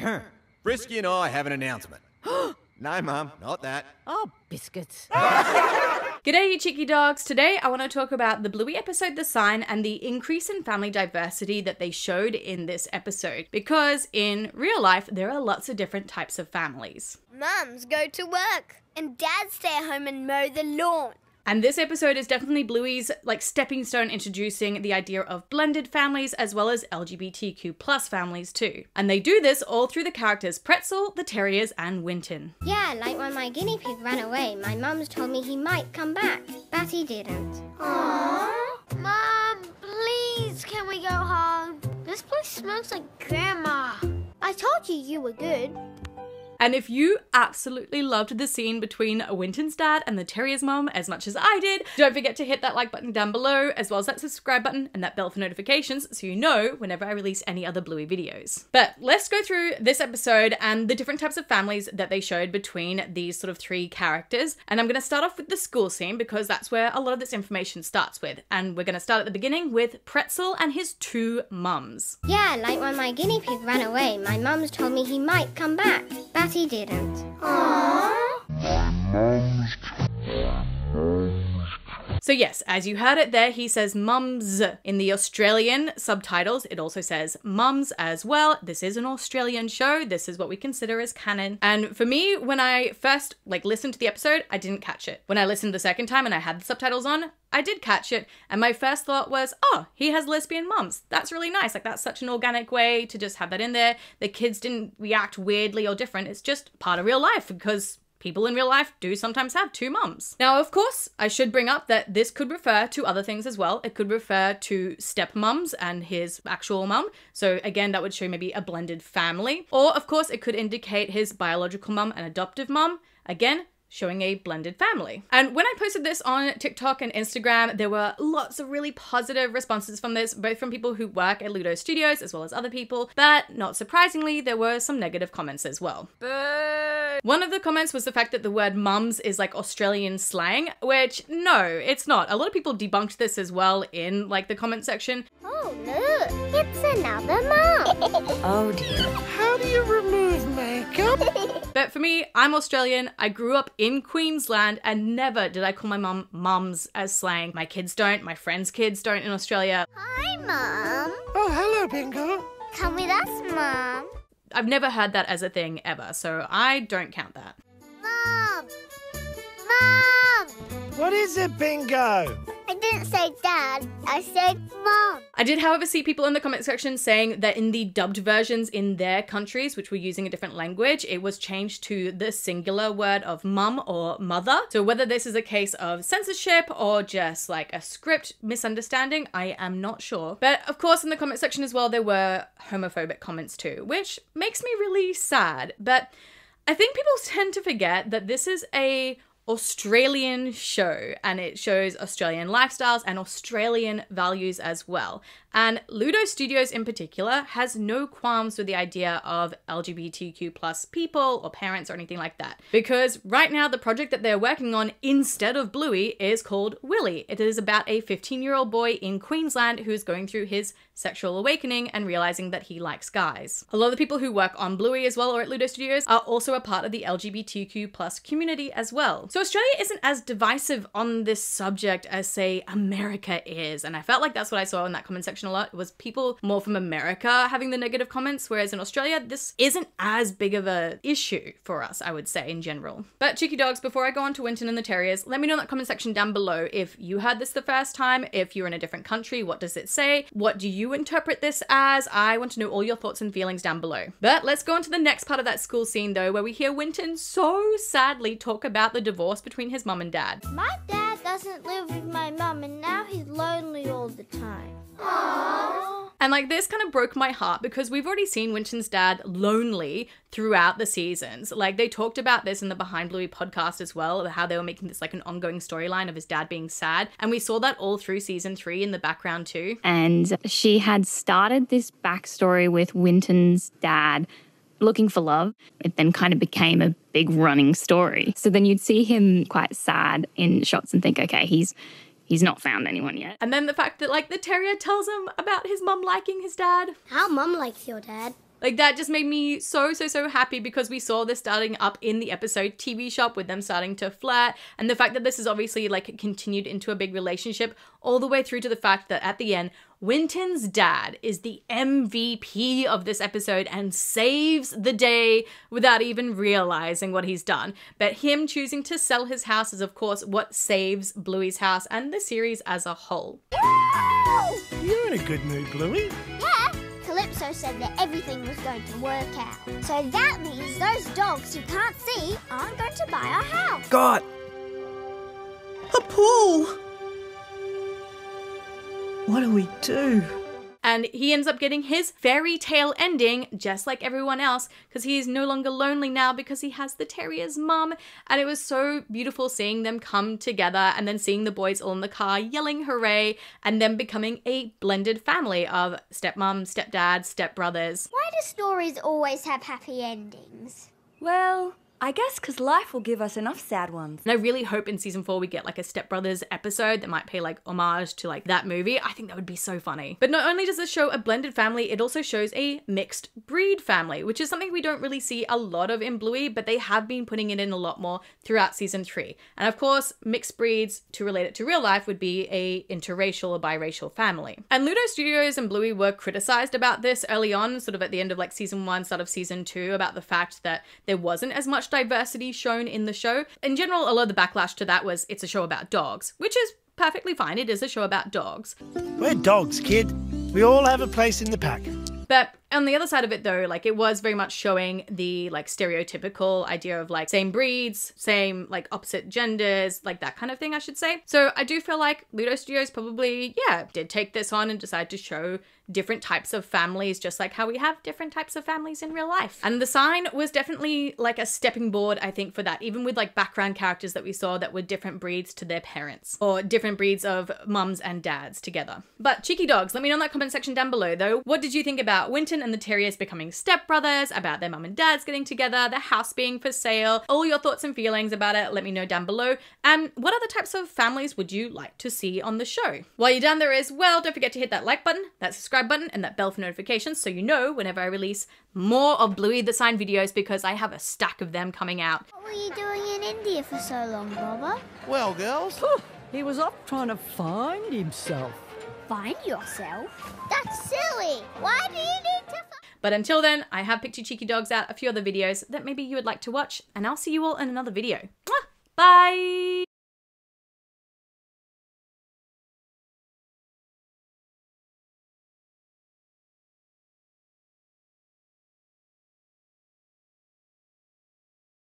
Frisky and I have an announcement. no, Mum, not that. Oh, biscuits. G'day, you cheeky dogs. Today I want to talk about the Bluey episode The Sign and the increase in family diversity that they showed in this episode. Because in real life, there are lots of different types of families. Mums go to work, and dads stay at home and mow the lawn. And this episode is definitely Bluey's like stepping stone introducing the idea of blended families as well as LGBTQ plus families too. And they do this all through the characters Pretzel, the Terriers, and Winton. Yeah, like when my guinea pig ran away, my mum's told me he might come back, but he didn't. Aww. Mom, please, can we go home? This place smells like grandma. I told you you were good. And if you absolutely loved the scene between Winton's dad and the Terrier's mom as much as I did, don't forget to hit that like button down below, as well as that subscribe button and that bell for notifications so you know whenever I release any other Bluey videos. But let's go through this episode and the different types of families that they showed between these sort of three characters. And I'm going to start off with the school scene because that's where a lot of this information starts with. And we're going to start at the beginning with Pretzel and his two mums. Yeah, like when my guinea pig ran away, my mum's told me he might come back, but he didn't. Aww. So, yes, as you heard it there, he says mums in the Australian subtitles. It also says mums as well. This is an Australian show. This is what we consider as canon. And for me, when I first like listened to the episode, I didn't catch it. When I listened the second time and I had the subtitles on, I did catch it. And my first thought was, oh, he has lesbian mums. That's really nice. Like, that's such an organic way to just have that in there. The kids didn't react weirdly or different. It's just part of real life because people in real life do sometimes have two mums. Now, of course, I should bring up that this could refer to other things as well. It could refer to stepmums and his actual mum. So, again, that would show maybe a blended family. Or, of course, it could indicate his biological mum and adoptive mum. Again, showing a blended family. And when I posted this on TikTok and Instagram, there were lots of really positive responses from this, both from people who work at Ludo Studios as well as other people. But not surprisingly, there were some negative comments as well. Boo! One of the comments was the fact that the word mums is like Australian slang, which no, it's not. A lot of people debunked this as well in like the comment section. Oh, look, it's another mum. oh dear. How do you remove makeup? But for me, I'm Australian. I grew up in Queensland and never did I call my mum mums as slang. My kids don't, my friends' kids don't in Australia. Hi, Mum. Oh, hello, Bingo. Come with us, Mum. I've never heard that as a thing ever, so I don't count that. Mom. Mom. What is it, Bingo? I didn't say dad. I said mom. I did, however, see people in the comment section saying that in the dubbed versions in their countries, which were using a different language, it was changed to the singular word of mum or mother. So whether this is a case of censorship or just like a script misunderstanding, I am not sure. But of course, in the comment section as well, there were homophobic comments too, which makes me really sad. But I think people tend to forget that this is a Australian show and it shows Australian lifestyles and Australian values as well. And Ludo Studios in particular has no qualms with the idea of LGBTQ plus people or parents or anything like that. Because right now the project that they're working on instead of Bluey is called Willy. It is about a 15 year old boy in Queensland who is going through his sexual awakening and realizing that he likes guys. A lot of the people who work on Bluey as well or at Ludo Studios are also a part of the LGBTQ plus community as well. So Australia isn't as divisive on this subject as say America is. And I felt like that's what I saw in that comment section a lot. Was people more from America having the negative comments, whereas in Australia, this isn't as big of a issue for us, I would say, in general. But cheeky dogs, before I go on to Winton and the Terriers, let me know in that comment section down below if you heard this the first time, if you're in a different country, what does it say? What do you interpret this as? I want to know all your thoughts and feelings down below. But let's go on to the next part of that school scene though, where we hear Winton so sadly talk about the divorce between his mum and dad. My dad doesn't live with my mum and now he's lonely all the time. And like this kind of broke my heart because we've already seen Winton's dad lonely throughout the seasons. Like they talked about this in the Behind Bluey podcast as well, how they were making this like an ongoing storyline of his dad being sad. And we saw that all through season three in the background too. And she had started this backstory with Winton's dad looking for love. It then kind of became a big running story. So then you'd see him quite sad in shots and think, okay, he's he's not found anyone yet. And then the fact that like the terrier tells him about his mum liking his dad. How mum likes your dad? Like that just made me so, so, so happy because we saw this starting up in the episode TV shop with them starting to flirt. And the fact that this is obviously like continued into a big relationship all the way through to the fact that at the end, Winton's dad is the MVP of this episode and saves the day without even realizing what he's done. But him choosing to sell his house is, of course, what saves Bluey's house and the series as a whole. You're in a good mood, Bluey. Yeah, Calypso said that everything was going to work out. So that means those dogs who can't see aren't going to buy our house. God! A pool! What do we do? And he ends up getting his fairy tale ending, just like everyone else, because he is no longer lonely now because he has the terrier's mum. And it was so beautiful seeing them come together and then seeing the boys all in the car yelling hooray and then becoming a blended family of stepmom, stepdad, stepbrothers. Why do stories always have happy endings? Well, I guess because life will give us enough sad ones. And I really hope in season four we get like a Step Brothers episode that might pay like homage to like that movie. I think that would be so funny. But not only does this show a blended family, it also shows a mixed breed family, which is something we don't really see a lot of in Bluey, but they have been putting it in a lot more throughout season three. And of course, mixed breeds, to relate it to real life, would be a interracial or biracial family. And Ludo Studios and Bluey were criticized about this early on, sort of at the end of like season one, start of season two, about the fact that there wasn't as much diversity shown in the show. In general, a lot of the backlash to that was it's a show about dogs, which is perfectly fine. It is a show about dogs. We're dogs, kid. We all have a place in the pack. But on the other side of it though, like it was very much showing the like stereotypical idea of like same breeds, same like opposite genders, like that kind of thing, I should say. So I do feel like Ludo Studios probably, yeah, did take this on and decide to show different types of families, just like how we have different types of families in real life. And the sign was definitely like a stepping board, I think, for that, even with like background characters that we saw that were different breeds to their parents, or different breeds of mums and dads together. But cheeky dogs, let me know in that comment section down below though. What did you think about Winton and the Terriers becoming stepbrothers, about their mum and dads getting together, the house being for sale, all your thoughts and feelings about it, let me know down below. And what other types of families would you like to see on the show? While you're down there as well, don't forget to hit that like button, that subscribe button, and that bell for notifications so you know whenever I release more of Bluey the Sign videos because I have a stack of them coming out. What were you doing in India for so long, Bobber? Well, girls, He was up trying to find himself. Find yourself? That's silly. Why do you need to. But until then, I have picked you cheeky dogs out a few other videos that maybe you would like to watch, and I'll see you all in another video. Mwah! Bye!